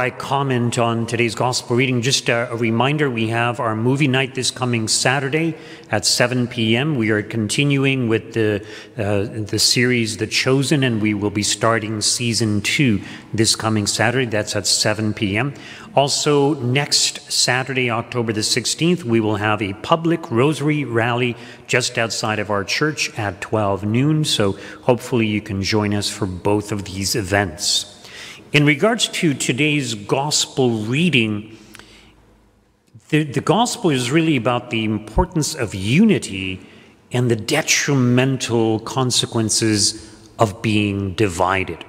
I comment on today's gospel reading, just a, a, reminder we have our movie night this coming Saturday at 7 p.m. We are continuing with the, uh, the series The Chosen, and we will be starting season two this coming Saturday. That's at 7 p.m. Also, next Saturday, October the 16th, we will have a public rosary rally just outside of our church at 12 noon. So hopefully you can join us for both of these events. In regards to today's gospel reading, the, the gospel is really about the importance of unity and the detrimental consequences of being divided.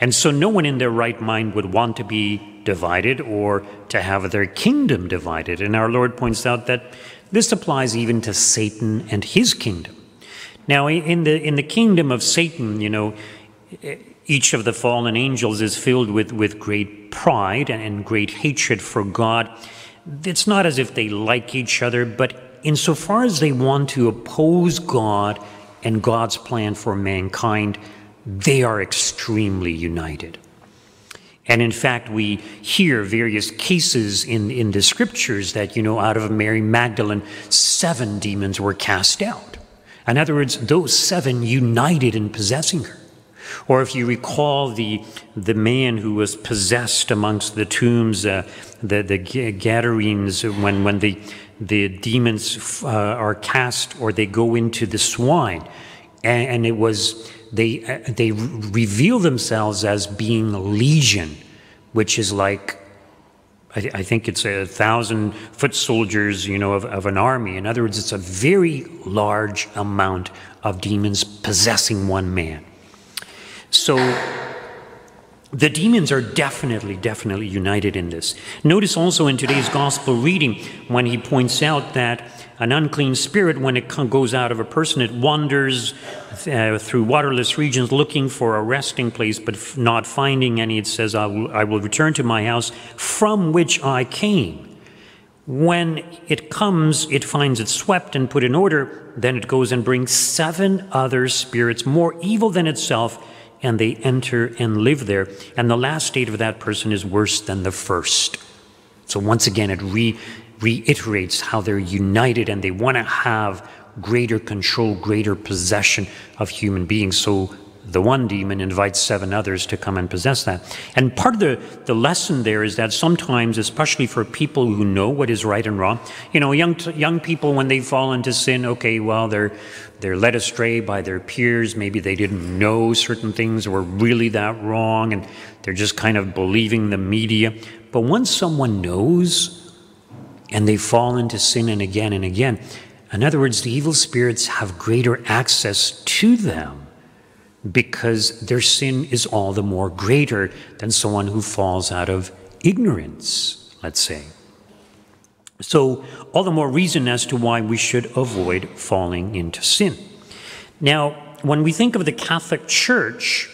And so, no one in their right mind would want to be divided or to have their kingdom divided. And our Lord points out that this applies even to Satan and his kingdom. Now, in the, in the kingdom of Satan, you know, each of the fallen angels is filled with, with great pride and great hatred for God. It's not as if they like each other, but insofar as they want to oppose God and God's plan for mankind, they are extremely united. And in fact, we hear various cases in, in the scriptures that, you know, out of Mary Magdalene, seven demons were cast out. In other words, those seven united in possessing her. Or if you recall the, the man who was possessed amongst the tombs, uh, the, the Gadarenes, when, when the, the demons uh, are cast or they go into the swine. And, and it was, they, uh, they reveal themselves as being legion, which is like I, I, think it's a thousand foot soldiers, you know, of, of, an army. In other words, it's a very large amount of demons possessing one man. So the demons are definitely, definitely united in this. Notice also in today's gospel reading when he points out that an unclean spirit, when it goes out of a person, it wanders uh, through waterless regions looking for a resting place, but not finding any. It says, I will, I will return to my house from which I came. When it comes, it finds it swept and put in order. Then it goes and brings seven other spirits more evil than itself and they enter and live there. And the last state of that person is worse than the first. So once again, it re- reiterates how they're united and they want to have greater control, greater possession of human beings. So the one demon invites seven others to come and possess that. And part of the, the lesson there is that sometimes, especially for people who know what is right and wrong, you know, young, young people, when they fall into sin, okay, well, they're, they're led astray by their peers. Maybe they didn't know certain things were really that wrong, and they're just kind of believing the media. But once someone knows and they fall into sin and again and again, in other words, the evil spirits have greater access to them because their sin is all the more greater than someone who falls out of ignorance, let's say. So, all the more reason as to why we should avoid falling into sin. Now, when we think of the Catholic Church,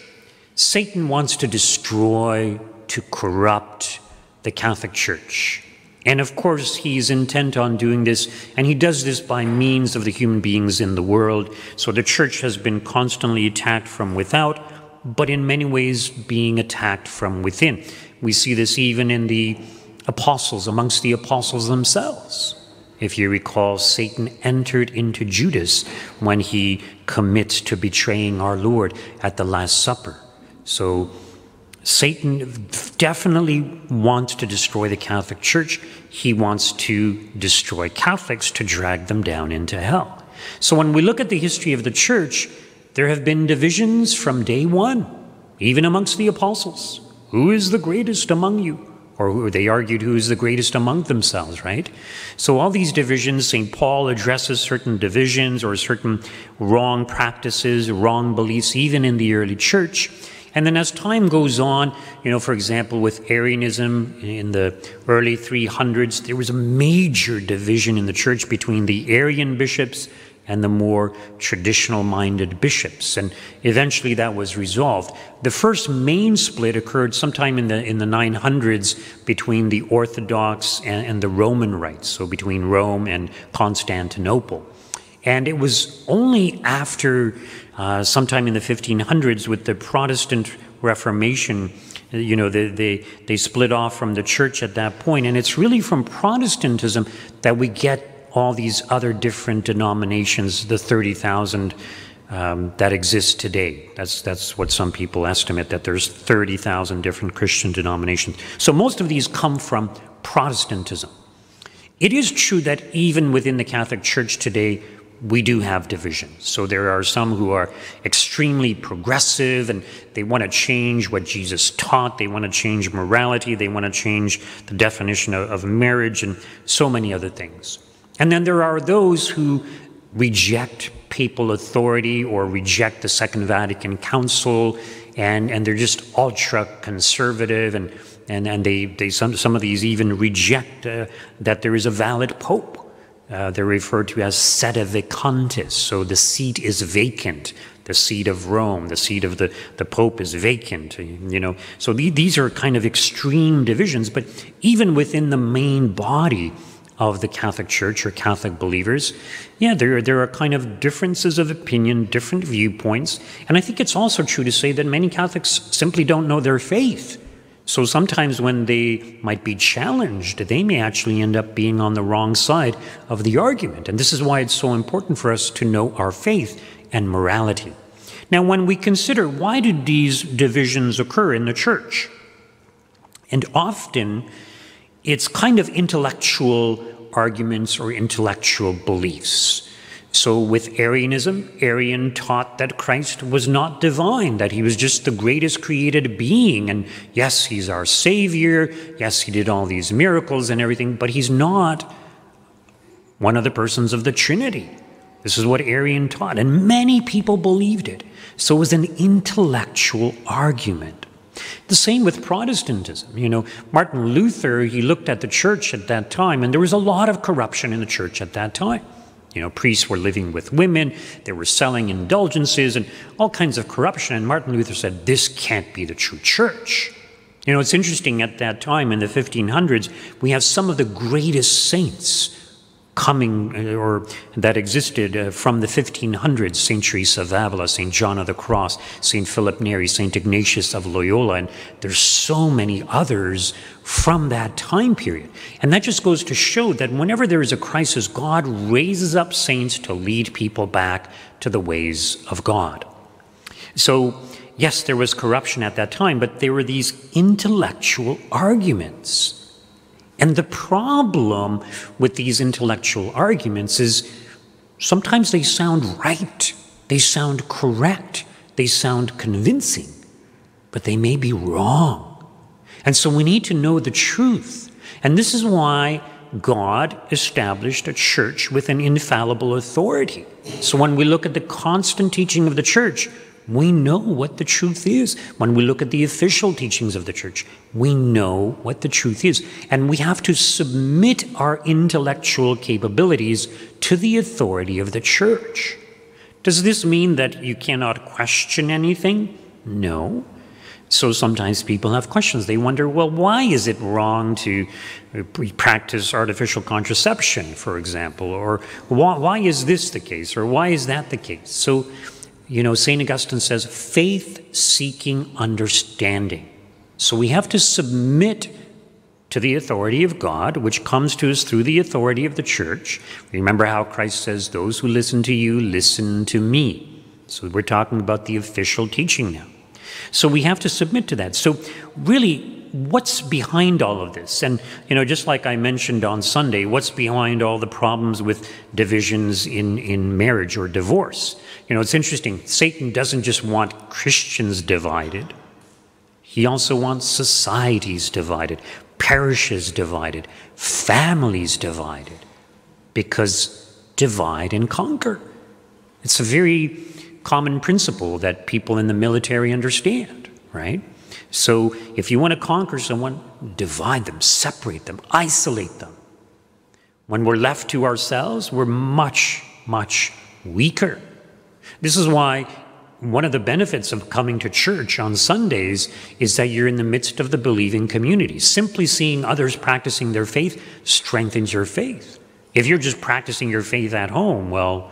Satan wants to destroy, to corrupt the Catholic Church. And of course, he's intent on doing this, and he does this by means of the human beings in the world. So the church has been constantly attacked from without, but in many ways being attacked from within. We see this even in the apostles, amongst the apostles themselves. If you recall, Satan entered into Judas when he commits to betraying our Lord at the Last Supper. So Satan definitely wants to destroy the Catholic Church. He wants to destroy Catholics to drag them down into hell. So when we look at the history of the church, there have been divisions from day one, even amongst the apostles. Who is the greatest among you? Or they argued who is the greatest among themselves, right? So all these divisions, St. Paul addresses certain divisions or certain wrong practices, wrong beliefs, even in the early church. And then as time goes on, you know, for example, with Arianism in the early 300s, there was a major division in the church between the Arian bishops and the more traditional minded bishops. And eventually that was resolved. The first main split occurred sometime in the, in the 900s between the Orthodox and, and the Roman rites, so between Rome and Constantinople. And it was only after, uh, sometime in the 1500s, with the Protestant Reformation, you know, they, they, they split off from the church at that point. And it's really from Protestantism that we get all these other different denominations, the 30,000 um, that exist today. That's, that's what some people estimate, that there's 30,000 different Christian denominations. So most of these come from Protestantism. It is true that even within the Catholic Church today, we do have divisions. So there are some who are extremely progressive and they want to change what Jesus taught. They want to change morality. They want to change the definition of, of marriage and so many other things. And then there are those who reject papal authority or reject the Second Vatican Council and, and they're just ultra conservative and, and, and they, they some, some of these even reject uh, that there is a valid pope. Uh, they're referred to as sedevacantists, so the seat is vacant. The seat of Rome, the seat of the, the Pope is vacant, you know. So the, these are kind of extreme divisions, but even within the main body of the Catholic Church or Catholic believers, yeah, there, there are kind of differences of opinion, different viewpoints. And I think it's also true to say that many Catholics simply don't know their faith. So sometimes when they might be challenged, they may actually end up being on the wrong side of the argument. And this is why it's so important for us to know our faith and morality. Now, when we consider why do these divisions occur in the church? And often it's kind of intellectual arguments or intellectual beliefs. So, with Arianism, Arius taught that Christ was not divine, that he was just the greatest created being. And yes, he's our Savior. Yes, he did all these miracles and everything, but he's not one of the persons of the Trinity. This is what Arius taught, and many people believed it. So, it was an intellectual argument. The same with Protestantism. You know, Martin Luther, he looked at the church at that time, and there was a lot of corruption in the church at that time. You know, priests were living with women, they were selling indulgences and all kinds of corruption. And Martin Luther said, This can't be the true church. You know, it's interesting at that time in the 1500s, we have some of the greatest saints coming uh, or that existed uh, from the 1500s St. Teresa of Avila, St. John of the Cross, St. Philip Neri, St. Ignatius of Loyola, and there's so many others from that time period. And that just goes to show that whenever there is a crisis, God raises up saints to lead people back to the ways of God. So, yes, there was corruption at that time, but there were these intellectual arguments and the problem with these intellectual arguments is sometimes they sound right, they sound correct, they sound convincing, but they may be wrong. And so we need to know the truth. And this is why God established a church with an infallible authority. So when we look at the constant teaching of the church, we know what the truth is. When we look at the official teachings of the church, we know what the truth is. And we have to submit our intellectual capabilities to the authority of the church. Does this mean that you cannot question anything? No. So sometimes people have questions. They wonder, well, why is it wrong to uh, practice artificial contraception, for example? Or why, why is this the case? Or why is that the case? So you know, St. Augustine says, faith seeking understanding. So we have to submit to the authority of God, which comes to us through the authority of the church. Remember how Christ says, Those who listen to you, listen to me. So we're talking about the official teaching now. So we have to submit to that. So, really, what's behind all of this? And, you know, just like I mentioned on Sunday, what's behind all the problems with divisions in, in marriage or divorce? You know, it's interesting. Satan doesn't just want Christians divided, he also wants societies divided, parishes divided, families divided, because divide and conquer. It's a very common principle that people in the military understand, right? So if you want to conquer someone, divide them, separate them, isolate them. When we're left to ourselves, we're much, much weaker. This is why one of the benefits of coming to church on Sundays is that you're in the midst of the believing community. Simply seeing others practicing their faith strengthens your faith. If you're just practicing your faith at home, well,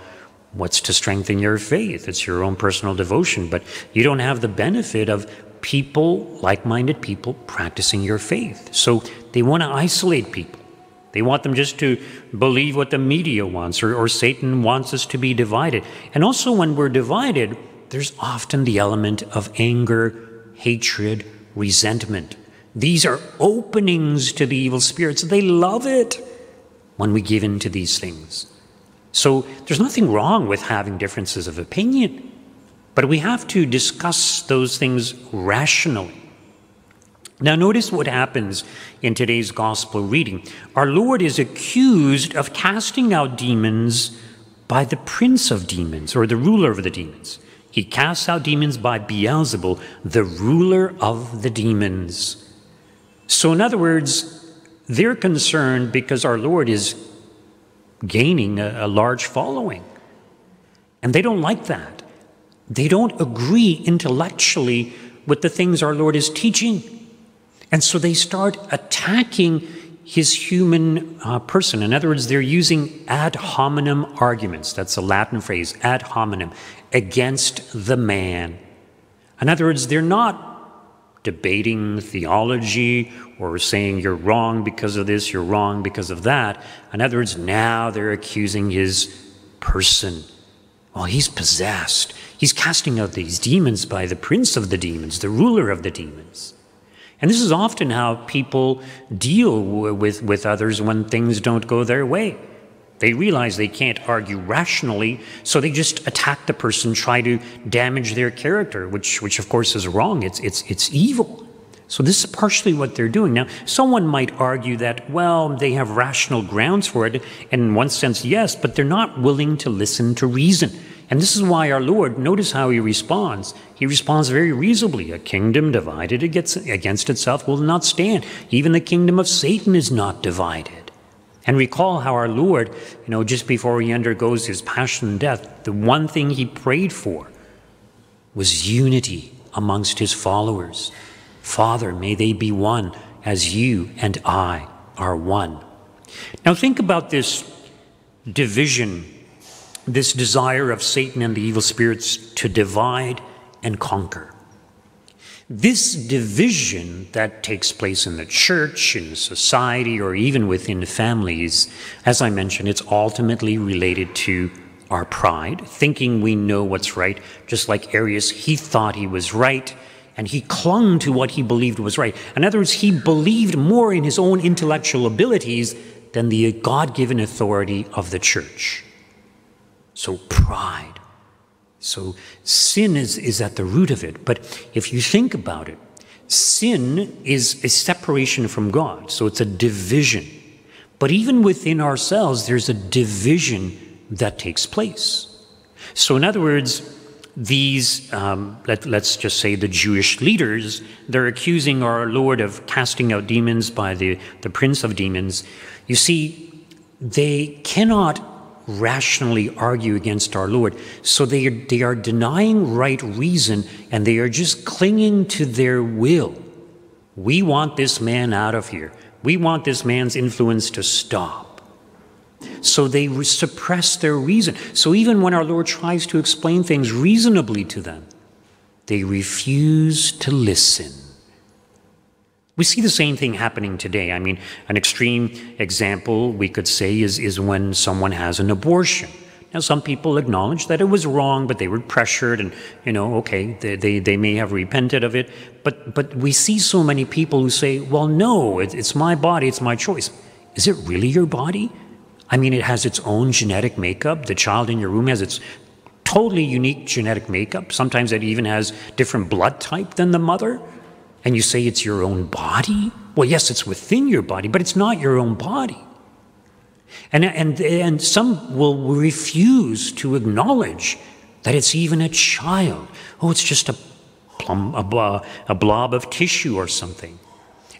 what's to strengthen your faith? It's your own personal devotion, but you don't have the benefit of people, like minded people, practicing your faith. So they want to isolate people. They want them just to believe what the media wants, or, or Satan wants us to be divided. And also, when we're divided, there's often the element of anger, hatred, resentment. These are openings to the evil spirits. They love it when we give in to these things. So there's nothing wrong with having differences of opinion, but we have to discuss those things rationally. Now, notice what happens in today's gospel reading. Our Lord is accused of casting out demons by the prince of demons or the ruler of the demons. He casts out demons by Beelzebul, the ruler of the demons. So, in other words, they're concerned because our Lord is gaining a, a large following. And they don't like that. They don't agree intellectually with the things our Lord is teaching. And so they start attacking his human uh, person. In other words, they're using ad hominem arguments. That's a Latin phrase, ad hominem, against the man. In other words, they're not debating theology or saying you're wrong because of this, you're wrong because of that. In other words, now they're accusing his person. Well, he's possessed. He's casting out these demons by the prince of the demons, the ruler of the demons. And this is often how people deal with, with others when things don't go their way. They realize they can't argue rationally, so they just attack the person, try to damage their character, which, which of course is wrong. It's, it's, it's evil. So this is partially what they're doing. Now, someone might argue that, well, they have rational grounds for it, and in one sense, yes, but they're not willing to listen to reason. And this is why our Lord, notice how he responds. He responds very reasonably. A kingdom divided against, itself will not stand. Even the kingdom of Satan is not divided. And recall how our Lord, you know, just before he undergoes his passion and death, the one thing he prayed for was unity amongst his followers. Father, may they be one as you and I are one. Now think about this division this desire of Satan and the evil spirits to divide and conquer. This division that takes place in the church, in society, or even within families, as I mentioned, it's ultimately related to our pride, thinking we know what's right, just like Arius, he thought he was right, and he clung to what he believed was right. In other words, he believed more in his own intellectual abilities than the God given authority of the church. So pride. So sin is, is at the root of it. But if you think about it, sin is a separation from God. So it's a division. But even within ourselves, there's a division that takes place. So, in other words, these, um, let, us just say the Jewish leaders, they're accusing our Lord of casting out demons by the, the prince of demons. You see, they cannot rationally argue against our Lord. So they are, they are denying right reason and they are just clinging to their will. We want this man out of here. We want this man's influence to stop. So they suppress their reason. So even when our Lord tries to explain things reasonably to them, they refuse to listen. We see the same thing happening today. I mean, an extreme example we could say is, is when someone has an abortion. Now, some people acknowledge that it was wrong, but they were pressured, and, you know, okay, they, they, they may have repented of it. But, but we see so many people who say, well, no, it, it's my body, it's my choice. Is it really your body? I mean, it has its own genetic makeup. The child in your room has its totally unique genetic makeup. Sometimes it even has different blood type than the mother and you say it's your own body? Well, yes, it's within your body, but it's not your own body. And, and, and some will refuse to acknowledge that it's even a child. Oh, it's just a, plum, a, a blob of tissue or something.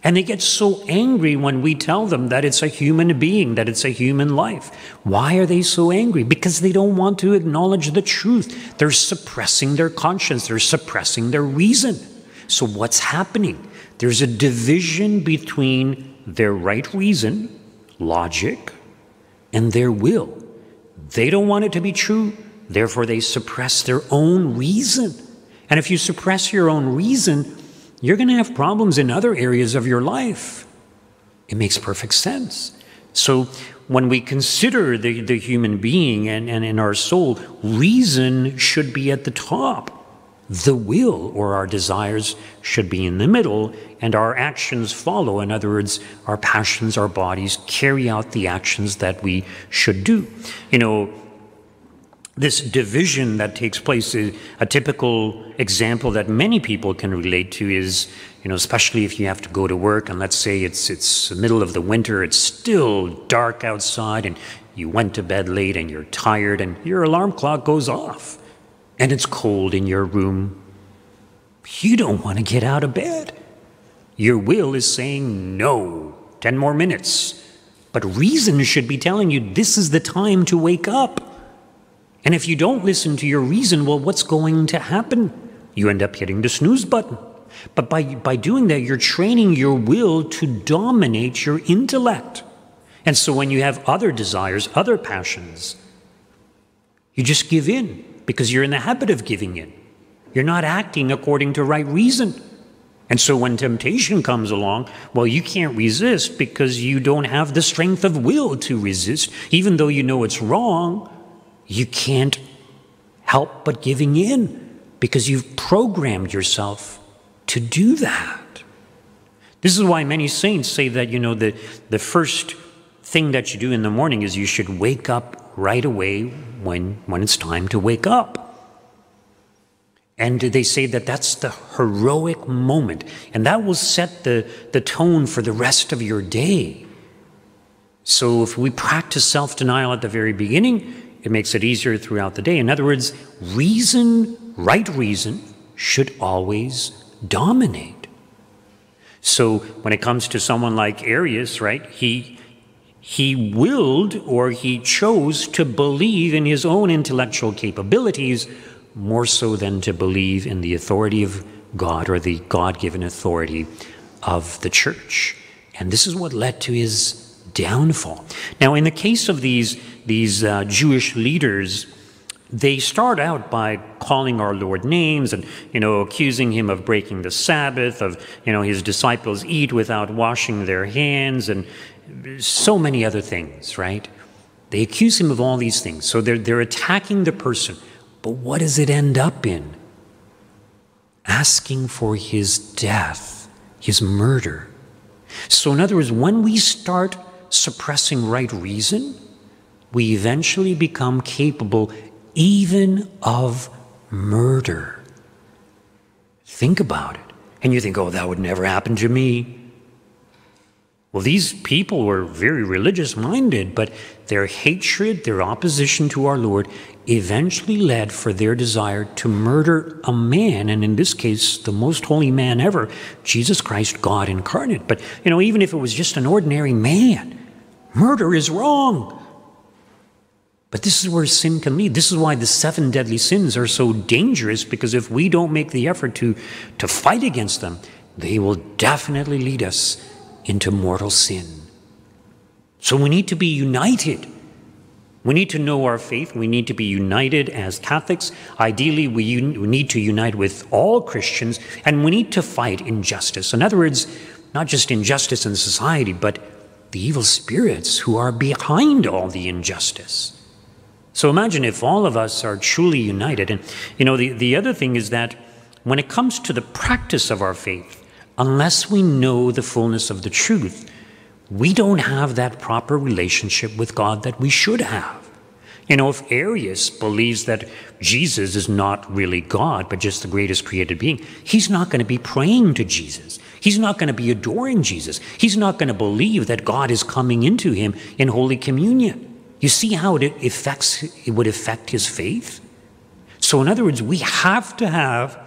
And they get so angry when we tell them that it's a human being, that it's a human life. Why are they so angry? Because they don't want to acknowledge the truth. They're suppressing their conscience, they're suppressing their reason. So, what's happening? There's a division between their right reason, logic, and their will. They don't want it to be true. therefore they suppress their own reason. And if you suppress your own reason, you're going to have problems in other areas of your life. It makes perfect sense. So when we consider the, the human being and, and in our soul, reason should be at the top. The will or our desires should be in the middle, and our actions follow. In other words, our passions, our bodies carry out the actions that we should do. You know, this division that takes place, is a typical example that many people can relate to is, you know, especially if you have to go to work and let's say it's it's the middle of the winter, it's still dark outside and you went to bed late and you're tired and your alarm clock goes off and it's cold in your room. You don't want to get out of bed. Your will is saying no, 10 more minutes. But reason should be telling you this is the time to wake up. And if you don't listen to your reason, well, what's going to happen? You end up hitting the snooze button. But by, by doing that, you're training your will to dominate your intellect. And so when you have other desires, other passions, you just give in because you're in the habit of giving in. You're not acting according to right reason. And so when temptation comes along, well, you can't resist because you don't have the strength of will to resist, even though you know it's wrong you can't help but giving in because you've programmed yourself to do that. This is why many saints say that, you know, the, the first thing that you do in the morning is you should wake up right away when, when it's time to wake up. And they say that that's the heroic moment, and that will set the, the tone for the rest of your day. So if we practice self denial at the very beginning, it makes it easier throughout the day. In other words, reason, right reason, should always dominate. So when it comes to someone like Arius, right, he, he willed or he chose to believe in his own intellectual capabilities more so than to believe in the authority of God or the God given authority of the church. And this is what led to his downfall. Now, in the case of these these uh, Jewish leaders, they start out by calling our Lord names and, you know, accusing him of breaking the Sabbath, of, you know, his disciples eat without washing their hands, and so many other things, right? They accuse him of all these things. So they're, they're attacking the person. But what does it end up in? Asking for his death, his murder. So, in other words, when we start suppressing right reason, we eventually become capable even of murder. Think about it. And you think, oh, that would never happen to me. Well, these people were very religious minded, but their hatred, their opposition to our Lord, eventually led for their desire to murder a man, and in this case, the most holy man ever, Jesus Christ, God incarnate. But, you know, even if it was just an ordinary man, murder is wrong. But this is where sin can lead. This is why the seven deadly sins are so dangerous because if we don't make the effort to, to fight against them, they will definitely lead us into mortal sin. So we need to be united. We need to know our faith. We need to be united as Catholics. Ideally, we, we need to unite with all Christians, and we need to fight injustice. In other words, not just injustice in society, but the evil spirits who are behind all the injustice. So imagine if all of us are truly united. And, you know, the, the other thing is that when it comes to the practice of our faith, unless we know the fullness of the truth, we don't have that proper relationship with God that we should have. You know, if Arius believes that Jesus is not really God, but just the greatest created being, he's not going to be praying to Jesus. He's not going to be adoring Jesus. He's not going to believe that God is coming into him in Holy Communion. You see how it affects it would affect his faith? So in other words, we have to have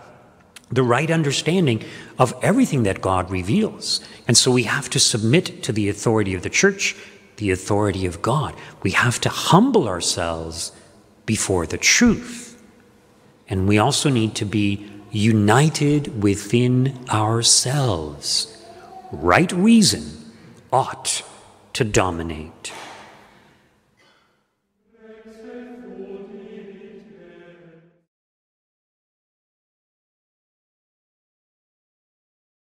the right understanding of everything that God reveals. And so we have to submit to the authority of the church, the authority of God. We have to humble ourselves before the truth. And we also need to be united within ourselves. Right reason ought to dominate.